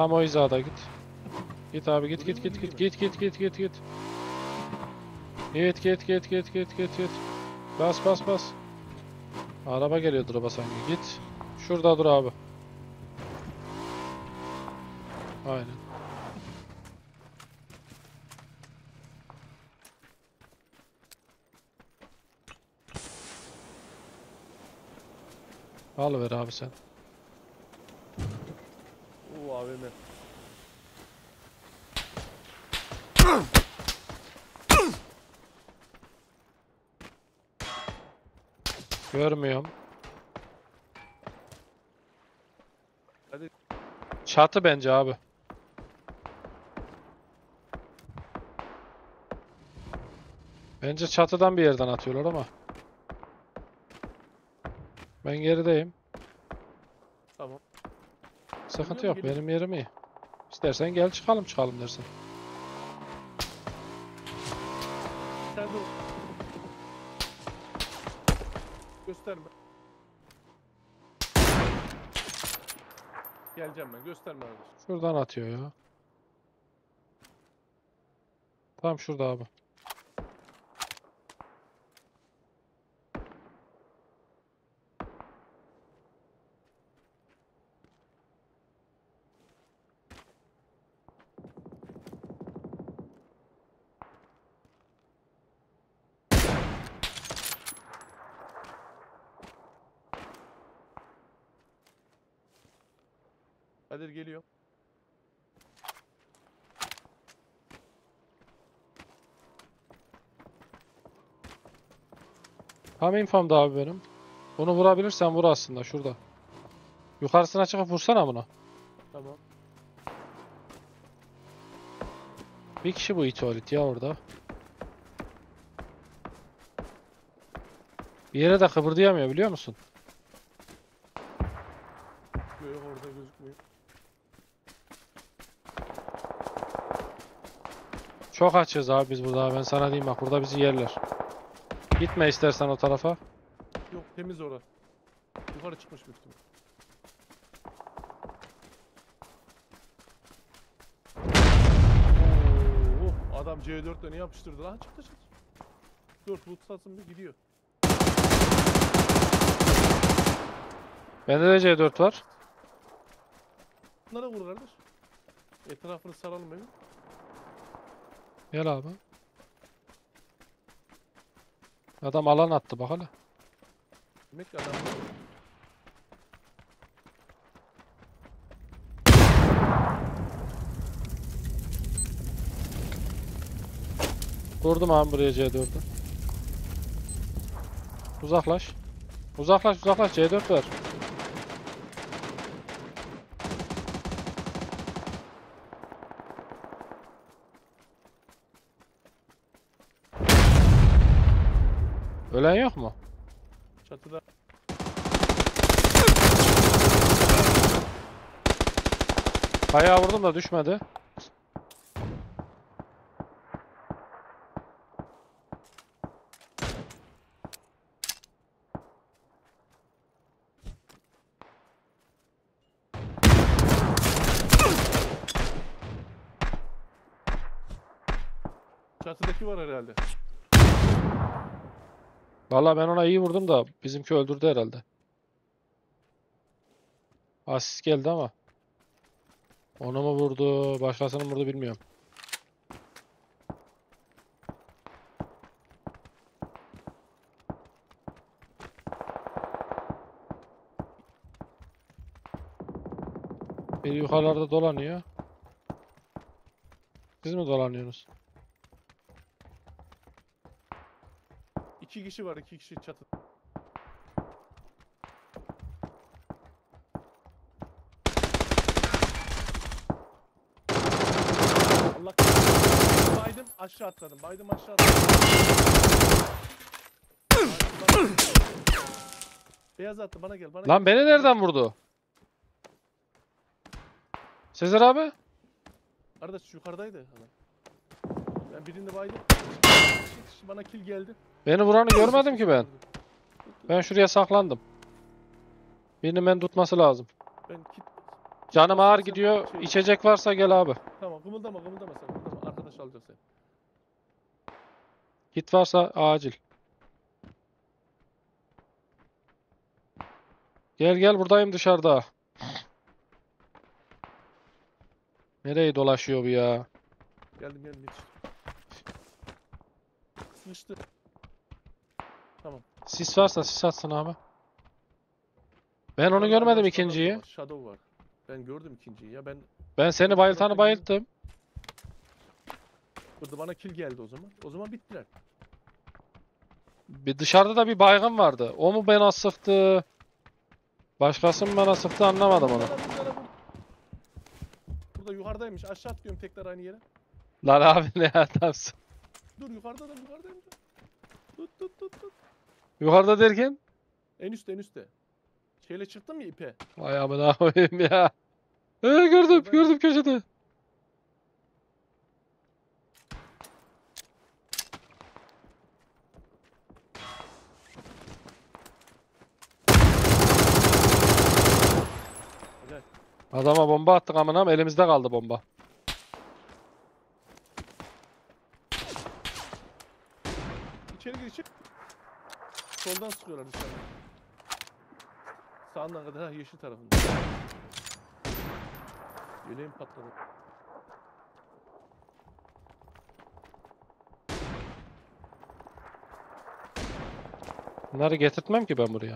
Tam o hizada git. Git abi git git git git git git git git git. Git git git git git git git. Bas bas bas. Araba geliyor drop'a sanki. Git. Şurada dur abi. Aynen. Al ver abi sen. Oo AVM. Görmüyorum. Hadi. Çatı bence abi. Bence çatıdan bir yerden atıyorlar ama. Ben gerideyim. Tamam. Sıkıntı yok. Benim yerim iyi. İstersen gel çıkalım çıkalım dersin. Sen dur. Gösterme. Geleceğim ben. Gösterme abi. Şuradan atıyor ya. Tam şurada abi. Kadir geliyor. Tam infamda abi benim. Bunu vurabilirsen vur aslında şurada. Yukarısına çıkıp vursana bunu. Tamam. Bir kişi bu itolit ya orada. Bir yere de kıpırdayamıyor biliyor musun? Böyle orada gözükmüyor. Çok açız abi biz burada. Ben sana diyeyim bak burada bizi yerler. Gitme istersen o tarafa. Yok temiz ora. Yukarı çıkmış büyük ihtimal. Oo, adam C4 ne yapıştırdı lan çıktı çıktı. Dur loot satsın bir gidiyor. Bende de C4 var. Bunlara vur kardeş. Etrafını saralım evin. Gel abi. Adam alan attı bak hele. Demek ki adam Vurdum abi buraya C4'ü. Uzaklaş. Uzaklaş uzaklaş C4 ver. Ölen yok mu? çatıda. Bayağı vurdum da düşmedi. Çatıdaki var herhalde. Vallahi ben ona iyi vurdum da bizimki öldürdü herhalde. Asist geldi ama. Onu mu vurdu, başkasını mı vurdu bilmiyorum. Bir yukarılarda dolanıyor. Siz mi dolanıyorsunuz? İki kişi var iki kişi çatı. Allah kahretsin. Baydım aşağı atladım. Baydım aşağı atladım. Beyaz attı bana gel bana Lan gel. beni nereden vurdu? Sezer abi? Kardeş yukarıdaydı adam. Ben birinde baydım. Bana kill geldi. Beni vuranı görmedim ki ben. Ben şuraya saklandım. Birinin beni tutması lazım. Ben kit Canım ağır Sen- gidiyor. şey- İçecek varsa gel abi. Tamam kımıldama kımıldama sen kımıldama. Arkadaş alacak seni. Git varsa acil. Gel gel buradayım dışarıda. Nereye dolaşıyor bu ya? Geldim geldim yetiştim. Sıkıştı. Tamam. Sis varsa sis atsın abi. Ben onu görmedim ikinciyi. var, Shadow var. Ben gördüm ikinciyi ya ben Ben seni bayıltanı bayılttım. burada bana kill geldi o zaman. O zaman bittiler. Bir dışarıda da bir baygın vardı. O mu bana sıktı? Başkası mı bana sıktı anlamadım onu. Burada, yukarıdaymış. Aşağı atlıyorum tekrar aynı yere. Lan abi ne adamsın. Dur yukarıda da yukarıdayım. Tut tut tut tut. Yukarıda derken? En üstte en üstte. Şeyle çıktın mı ipe? Vay amına koyayım ya. Ee, gördüm Şurada. gördüm köşede. Adama bomba attık amına elimizde kaldı bomba. İçeri gir çık. Soldan sıkıyorlar dışarıdan. Sağından kadar yeşil tarafında. Yeleğim patladı. Bunları getirtmem ki ben buraya.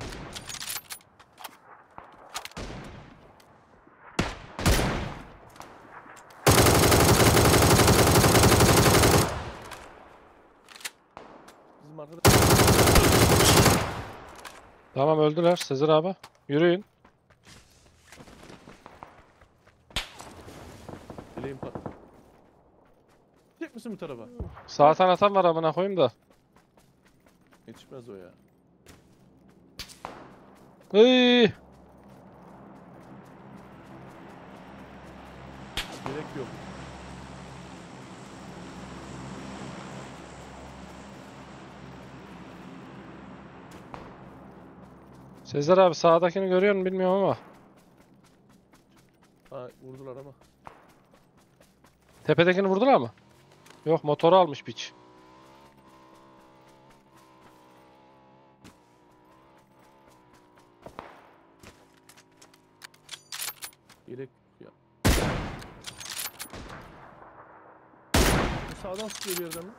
Bizim arkada Tamam öldüler Sezer abi. Yürüyün. yeleğim patladı. Gidecek misin bu tarafa? Sağ atan var amına koyayım da. Yetişmez o ya. Iy! Gerek yok. Sezer abi sağdakini görüyor musun bilmiyorum ama. Ha vurdular ama. Tepedekini vurdular mı? Yok motoru almış piç. Yelek ya. Bu sağdan sıkıyor bir yerden mi?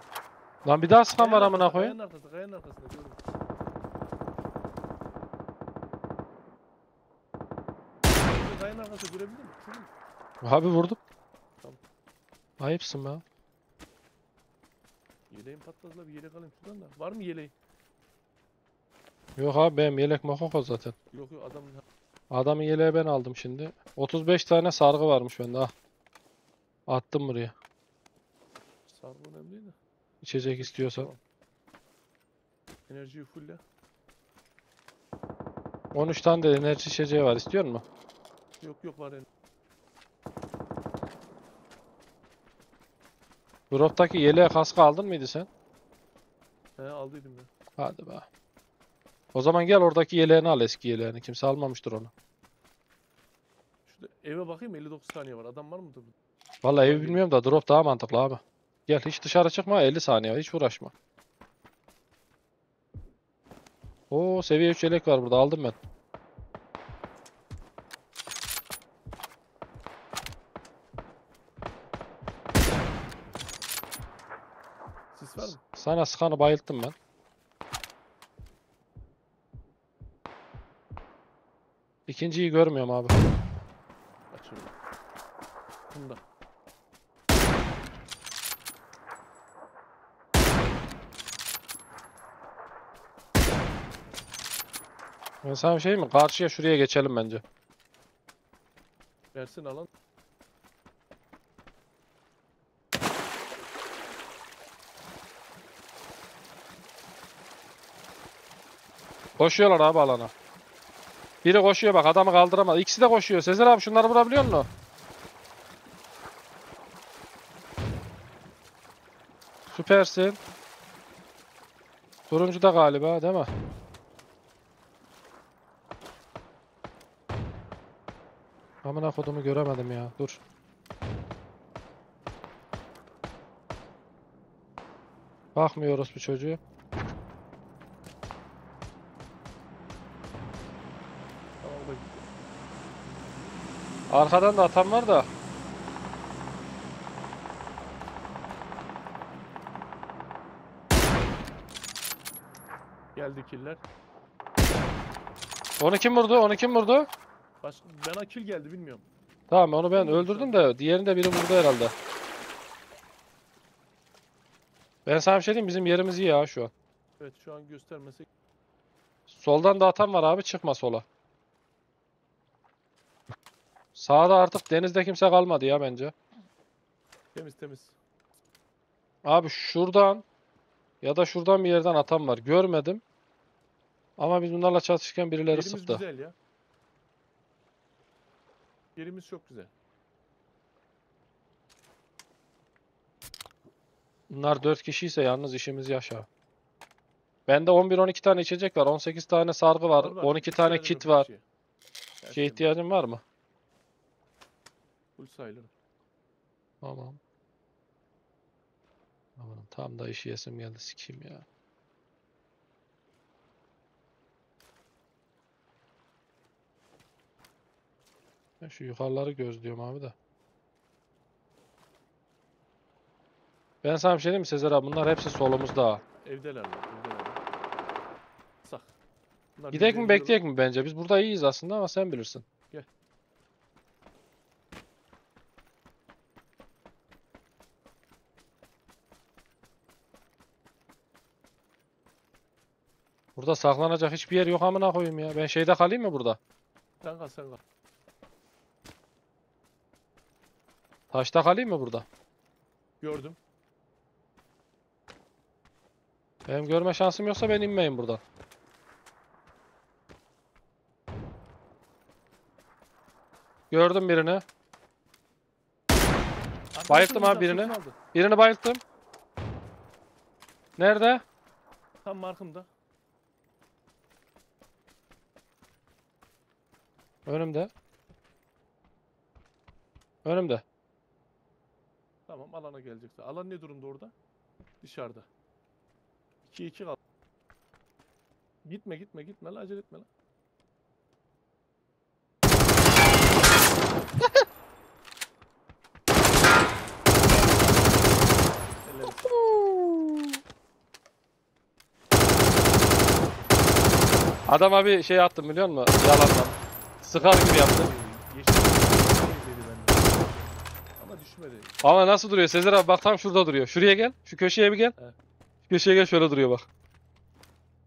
Lan bir daha sıkan var amına koyayım. Kayanın arkasında, kayanın arkasında gördüm. Kayanın arkasında görebildin mi? Mı? Abi vurdum. Tamam. Ayıpsın be. Yeleğim patladı la bir yelek alayım şuradan da. Var mı yeleği? Yok abi benim yelek mokoko zaten. Yok yok adamın Adamın yeleği ben aldım şimdi. 35 tane sargı varmış bende ah. Attım buraya. sargı önemli değil de. İçecek istiyorsan. Tamam. Enerjiyi full ya. 13 tane de enerji içeceği var. İstiyor musun? Yok yok var yani. Drop'taki yeleğe kaskı aldın mıydı sen? He aldıydım ben. Hadi be. O zaman gel oradaki yeleğini al eski yeleğini. Kimse almamıştır onu. Şurada eve bakayım 59 saniye var. Adam var mı burada? Vallahi evi bilmiyorum da drop daha mantıklı abi. Gel hiç dışarı çıkma 50 saniye var. Hiç uğraşma. Oo seviye 3 yelek var burada aldım ben. Var mı? Sana sıkanı bayılttım ben. İkinciyi görmüyorum abi. Açıyorum. Bunda. Ben sana bir şey mi? Karşıya şuraya geçelim bence. Versin alan. Koşuyorlar abi alana. Biri koşuyor bak adamı kaldıramaz. İkisi de koşuyor. Sezer abi şunları vurabiliyor musun? Süpersin. Turuncu da galiba değil mi? Amına kodumu göremedim ya. Dur. Bakmıyoruz bu çocuğu. Arkadan da atan var da. Geldi killer. Onu kim vurdu? Onu kim vurdu? Baş... Bana kill geldi bilmiyorum. Tamam onu ben öldürdüm de diğerini de biri vurdu herhalde. Ben sana bir şey diyeyim bizim yerimiz iyi ya şu an. Evet şu an göstermesek. Soldan da atan var abi çıkma sola. Sağda artık denizde kimse kalmadı ya bence. Temiz temiz. Abi şuradan ya da şuradan bir yerden atan var. Görmedim. Ama biz bunlarla çatışırken birileri Yerimiz sıktı. güzel ya. Yerimiz çok güzel. Bunlar 4 kişiyse yalnız işimiz yaşa. Bende 11-12 tane içecek var. 18 tane sargı var. Var, var. 12 Üç tane kit bir var. şey. Şey şey ihtiyacın var mı? Full sayılır. Tamam. Aman tam da işi yesim geldi sikeyim ya. Ben şu yukarıları gözlüyorum abi de. Ben sana bir şey diyeyim mi Sezer abi? Bunlar hepsi solumuzda. Evdeler lan. Evdeler. Sak. Bunlar Gidek mi birbirlerini bekleyek mi bence? Biz burada iyiyiz aslında ama sen bilirsin. Gel. Burada saklanacak hiçbir yer yok amına koyayım ya. Ben şeyde kalayım mı burada? Sen kal sen kal. Taşta kalayım mı burada? Gördüm. Benim görme şansım yoksa ben inmeyeyim buradan. Gördüm birini. Bayılttım abi birini. Birini bayılttım. Nerede? Tam markımda. Önümde. Önümde. Tamam alana gelecekse. Alan ne durumda orada? Dışarıda. 2 2 kal. Gitme gitme gitme lan acele etme lan. Adama bir şey attım biliyor musun? Yalandan. Sıkar gibi. Yeşil dedi benden. Ama düşmedi. Ama nasıl duruyor Sezer abi bak tam şurada duruyor. Şuraya gel. Şu köşeye bir gel. He. Şu köşeye gel şöyle duruyor bak.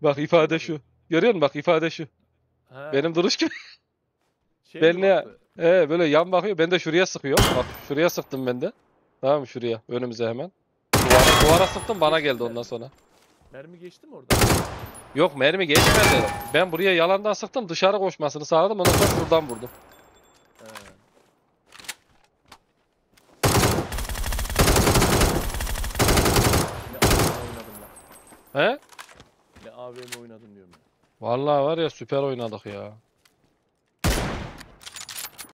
Bak ifade şu. Görüyor musun bak ifade şu. Ha, Benim duruş gibi. şey beline- baktı? Ee böyle yan bakıyor. Ben de şuraya sıkıyorum. Bak şuraya sıktım ben de. Tamam mı şuraya önümüze hemen. Duvara, duvara sıktım bana geldi ondan sonra. Mermi geçti mi orada? Yok mermi geçmedi. Ben buraya yalandan sıktım dışarı koşmasını sağladım ondan sonra şuradan vurdum. He. Ne AVM oynadım lan. He? Ne AVM oynadım diyorum ya. Vallahi var ya süper oynadık ya.